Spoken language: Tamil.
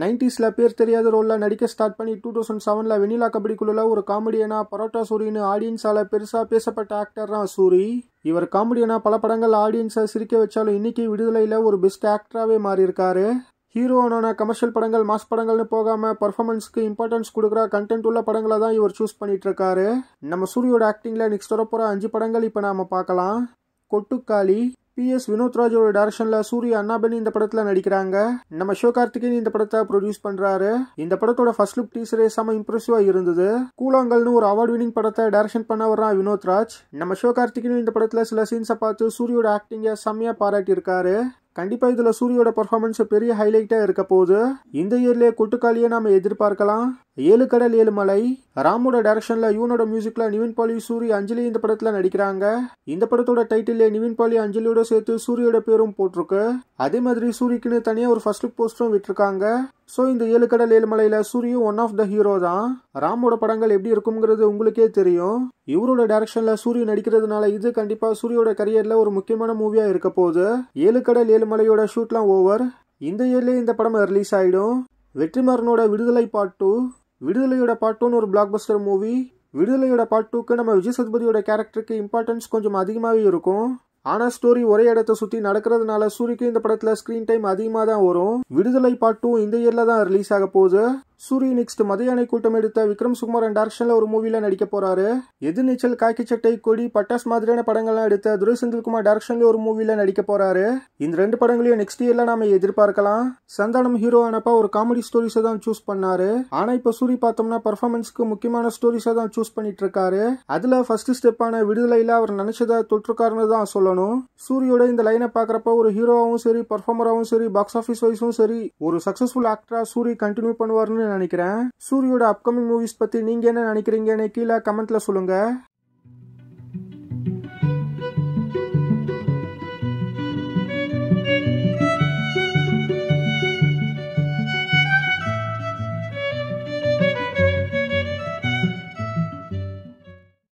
நைன்டிஸில் பேர் தெரியாத ரோலில் நடிக்க ஸ்டார்ட் பண்ணி டூ தௌசண்ட் செவனில் வெனிலா கபடிக்குள்ள ஒரு காமெடியனா பரோட்டா சூரின்னு ஆடியன்ஸால் பெருசாக பேசப்பட்ட ஆக்டர் தான் சூரி. இவர் காமெடியனா பல படங்கள் ஆடியன்ஸை சிரிக்க வச்சாலும் இன்னைக்கு விடுதலையில் ஒரு பெஸ்ட் ஆக்டராகவே மாறியிருக்காரு. ஹீரோனான கமர்ஷியல் படங்கள் மாஸ் படங்கள்னு போகாமல் பர்ஃபார்மன்ஸ்க்கு இம்பார்ட்டன்ஸ் கொடுக்குற கண்டென்ட் உள்ள படங்களை தான் இவர் சூஸ் பண்ணிட்டு இருக்காரு நம்ம சூரியோட ஆக்டிங்கில் நெக்ஸ்ட் வரப்போகிற அஞ்சு படங்கள் இப்போ நாம் பார்க்கலாம். கொட்டுக்காளி பி எஸ் வினோத்ராஜோட டேரக்ஷனில் சூரிய அண்ணாபெனி இந்த படத்துல நடிக்கிறாங்க. நம்ம சிவகார்த்திகேயன் இந்த படத்தை ப்ரொடியூஸ் பண்றாரு. இந்த படத்தோட ஃபர்ஸ்ட் லுக் டீசரே செம இம்ப்ரெசிவா இருந்தது. கூலாங்கல்னு ஒரு அவார்ட் வினிங் படத்தை டேரக்ஷன் பண்ண வர்றான் வினோத்ராஜ். நம்ம சிவகார்த்திகேயன் இந்த படத்துல சில சீன்ஸை பார்த்து சூரியோட ஆக்டிங்கை செம்மையா பாராட்டி இருக்காரு கண்டிப்பா இதுல சூரியோட பர்ஃபார்மன்ஸ் பெரிய ஹைலைட்டா இருக்க போகுது. இந்த இயர்லயே கொட்டுக்காலியே நாம எதிர்பார்க்கலாம். ஏழு கடல் ஏழு மலை. ராமோட டைரக்ஷன்ல யூனோட மியூசிக்ல நிவின் பாலி சூரி அஞ்சலி இந்த படத்துல நடிக்கிறாங்க. இந்த படத்தோட டைட்டிலே நிவின் பாலி அஞ்சலியோட சேர்த்து சூரியோட பேரும் போட்டிருக்கு. அதே மாதிரி சூரிக்குன்னு தனியா ஒரு ஃபர்ஸ்ட் லுக் போஸ்டரும் விட்டுருக்காங்க. ஸோ இந்த ஏழு கடல் ஏழு மலையில சூரியும் ஒன் ஆஃப் த ஹீரோ தான். ராமோட படங்கள் எப்படி இருக்குங்கிறது உங்களுக்கே தெரியும். இவரோட டைரக்ஷன்ல சூரிய நடிக்கிறதுனால இது கண்டிப்பா சூரியோட கரியர்ல ஒரு முக்கியமான மூவியா இருக்க போகுது. ஏழு கடல் ஏழு மலையோட ஷூட்லாம் ஓவர் இந்த இயர்லேயே இந்த படம் ரிலீஸ் ஆயிடும். வெற்றிமாறனோட விடுதலை பார்ட் டூ விடுதலையோட பார்ட் டூன்னு ஒரு பிளாக் பஸ்டர் மூவி விடுதலையோட பார்ட் டூக்கு நம்ம விஜய் சதுபதியோட கேரக்டருக்கு இம்பார்ட்டன்ஸ் கொஞ்சம் அதிகமாகவே இருக்கும். ஆனா ஸ்டோரி ஒரே இடத்த சுத்தி நடக்கிறதுனால சூரிக்கு இந்த படத்துல ஸ்கிரீன் டைம் அதிகமாக தான் வரும். விடுதலை பார்ட் டூ இந்த இயர்ல தான் ரிலீஸ் ஆக போகுது. சூரிய நெக்ஸ்ட் மதியானை கூட்டம் எடுத்த விக்ரம் சுகுமாரன் டைரக்ஷன்ல ஒரு மூவில நடிக்க போறாரு. எதிர்நீச்சல் காக்கி சட்டை கொடி பட்டாஸ் மாதிரியான படங்கள்லாம் எடுத்த துரை செந்தில்குமார் டேரக்ஷன்ல ஒரு மூவில நடிக்க போறாரு. இந்த ரெண்டு படங்களையும் நெக்ஸ்ட் இயர்ல நாம எதிர்பார்க்கலாம். சந்தானம் ஹீரோ ஆனப்ப ஒரு காமெடி ஸ்டோரிஸை தான் சூஸ் பண்ணாரு. ஆனா இப்ப சூரி பார்த்தோம்னா பர்ஃபார்மன்ஸ்க்கு முக்கியமான ஸ்டோரிஸை தான் சூஸ் பண்ணிட்டு இருக்காரு அதுல ஃபர்ஸ்ட் ஸ்டெப்பான விடுதலையில அவர் நினைச்சதை தொற்றுக்காருன்னு தான் சொல்லணும். சூரியோட இந்த லைனை பாக்குறப்ப ஒரு ஹீரோவாவும் சரி பர்ஃபார்மராகவும் சரி பாக்ஸ் ஆஃபீஸ் வைஸும் சரி ஒரு சக்சஸ்ஃபுல் ஆக்டரா சூரி கண்டினியூ பண்ணுவாருன்னு நினைக்கிறேன். சூரியோட அப்கமிங் மூவிஸ் பத்தி நீங்க என்ன நினைக்கிறீங்கன்னு கீழே கமெண்ட்ல சொல்லுங்க.